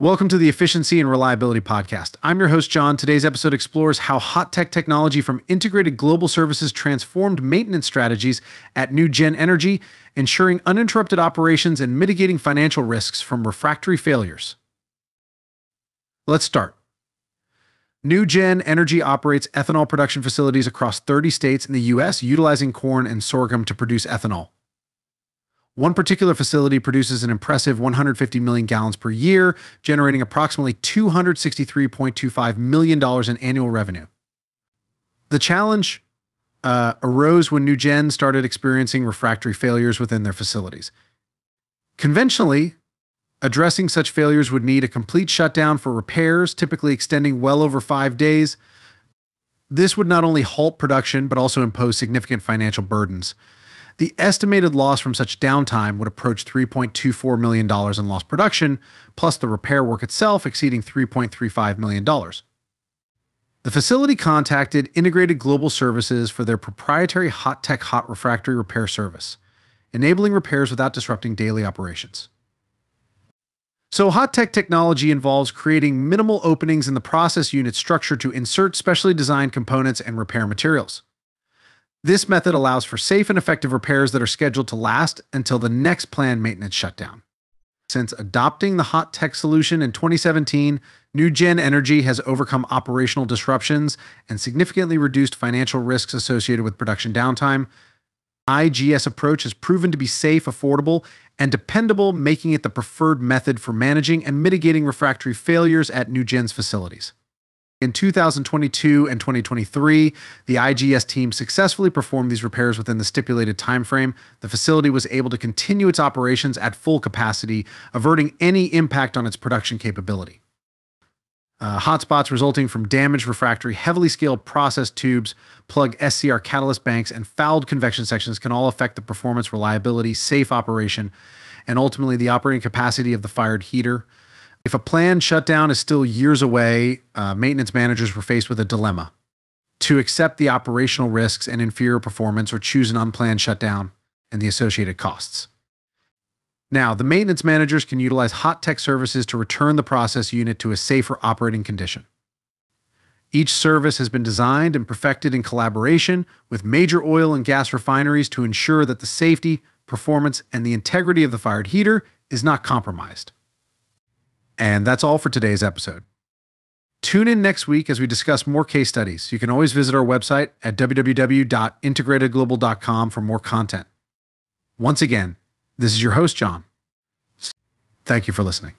Welcome to the Efficiency and Reliability Podcast. I'm your host, John. Today's episode explores how hot tech technology from integrated global services transformed maintenance strategies at Nugen Energy, ensuring uninterrupted operations and mitigating financial risks from refractory failures. Let's start. Nugen Energy operates ethanol production facilities across 30 states in the U.S., utilizing corn and sorghum to produce ethanol. One particular facility produces an impressive 150 million gallons per year, generating approximately $263.25 million in annual revenue. The challenge uh, arose when Nugen started experiencing refractory failures within their facilities. Conventionally, addressing such failures would need a complete shutdown for repairs, typically extending well over five days. This would not only halt production, but also impose significant financial burdens. The estimated loss from such downtime would approach $3.24 million in lost production, plus the repair work itself exceeding $3.35 million. The facility contacted Integrated Global Services for their proprietary Hot Tech Hot Refractory Repair Service, enabling repairs without disrupting daily operations. So, hot tech technology involves creating minimal openings in the process unit structure to insert specially designed components and repair materials. This method allows for safe and effective repairs that are scheduled to last until the next planned maintenance shutdown. Since adopting the hot tech solution in 2017, Nugen Energy has overcome operational disruptions and significantly reduced financial risks associated with production downtime. IGS approach has proven to be safe, affordable, and dependable, making it the preferred method for managing and mitigating refractory failures at Nugen's facilities. In 2022 and 2023, the IGS team successfully performed these repairs within the stipulated timeframe. The facility was able to continue its operations at full capacity, averting any impact on its production capability. Uh, hotspots resulting from damaged refractory, heavily scaled process tubes, plug SCR catalyst banks, and fouled convection sections can all affect the performance, reliability, safe operation, and ultimately the operating capacity of the fired heater. If a planned shutdown is still years away, uh, maintenance managers were faced with a dilemma to accept the operational risks and inferior performance or choose an unplanned shutdown and the associated costs. Now, the maintenance managers can utilize hot tech services to return the process unit to a safer operating condition. Each service has been designed and perfected in collaboration with major oil and gas refineries to ensure that the safety, performance, and the integrity of the fired heater is not compromised. And that's all for today's episode. Tune in next week as we discuss more case studies. You can always visit our website at www.integratedglobal.com for more content. Once again, this is your host, John. Thank you for listening.